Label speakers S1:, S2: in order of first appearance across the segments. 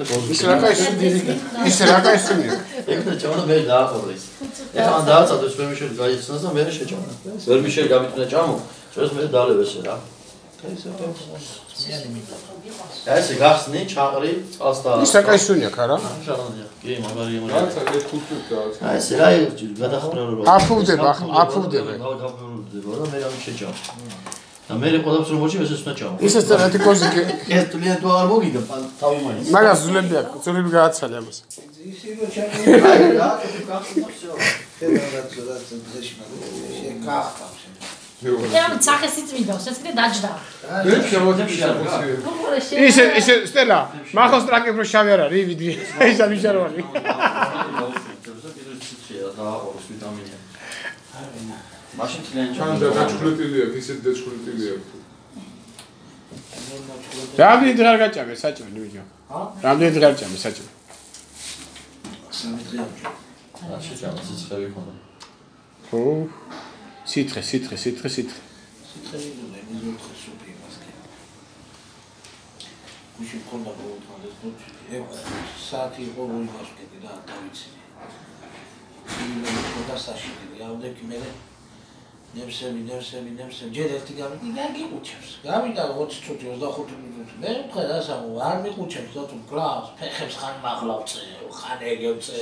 S1: ის რაკა ის ის რაკა
S2: ის ეგრე ჭამა ვერ დააყოლეს ეხლა მან დააწადოს ვერ მიშელი გაიხსნას და მე შეჭამა. ვერ მიშელი გამიტყვნა ჭამო. შეს მე დალევეს რა. ესე გახსნი ჩაყრი წყალს და
S1: ის საკაისუნია ქარა?
S2: კი მაგარი
S3: მაგარი რაცა ეს ფუფუდა
S2: აი ესე რა გადახრა რა
S1: აფუვდება აფუვდება.
S2: გავგაბრულდება და მე რამ შეჭამ და მე ყოველ შემთხვევაში მეც უნდა ჩავ.
S1: ისე სწორად კოზი კი.
S2: ეს თვლიან თუ არ მოგიდა თავმაის.
S1: მაგას ძვლები აქვს, ძვლები გააცალე ამას.
S4: ისინი ჩამოიდნენ რა, გახსნა. თერაც რა ზეში მაგრამ გახსნა.
S5: ეამ ცახეს იწვიდავს, ეს კიდე დაჯდა.
S3: ვერ შემოდი
S1: ისე ისე სტელა, მახოს ტრაკი უფრო შავი არ არის, ვიდი. ეს ამიშარვალი.
S2: და აქვს ვიტამინი. მაშინ თლიანი
S3: ჩან და დაჭრუტილია ისეთ დაჭრუტილია
S1: რამდენი დღე არ გაჭამე საჭმელი ვიჯო ჰა რამდენი დღე არ ჭამე საჭმელი
S4: სამი დღე
S2: არ შეჭამა სიცხე ვიქონა
S1: ხო. სიცხე სიცხე სიცხე სიცხე.
S4: სიცხე ვიდუნე მიზოთხე სუპი მასკე გუში კონდა ბოლოს ეს ეხ საათი იყო რომ მასკე და დავიცი იმენ ხოდა საშიდი ავდექი მე ნებსები, ნებსები, ნებსები, ჯერ ერთი გამიგი გაგიყუჩებს. გამიდა 20 წუთი, 25 მინუტი. მე ვთქვა რა სამო, არ მიყუჩებს, და თუ კლავს, ფეხებს ხან მაღლავწე, ხან ეგევწე.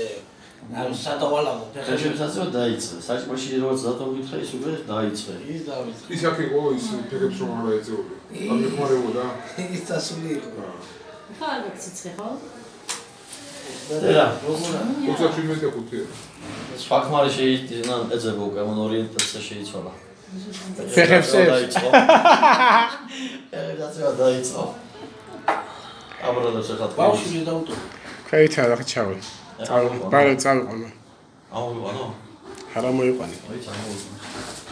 S4: აი სადავალაგო
S2: ფეხებს. ფეხებს ასე დაიწე. საჭმაში როგორც დათო გითხე, ის უკვე დაიწე.
S4: ის დავიწე.
S3: ის აქ იყო ის ფეხებს რომ არ აეწეოდა. არ მეხმარებოდა.
S4: ის დასული იყო.
S5: ხა არ გეცეცხე ხო?
S2: რა?
S3: 25-ია.
S2: ფაქმარი შეიძლება ეძებო გამონ ორიენტაცია შეიცვალა.
S1: ფეხებს
S2: დაიწყო. ერედაცია დაიწყო. აბრალებს ახლა თქვი.
S4: ბავშვი დაუტო.
S1: ქაითა რა ჩავი. წავ, ბარე წავიყო.
S2: აუ, ანუ.
S1: არა მოიყვანე.
S2: აი, წამოვიდე.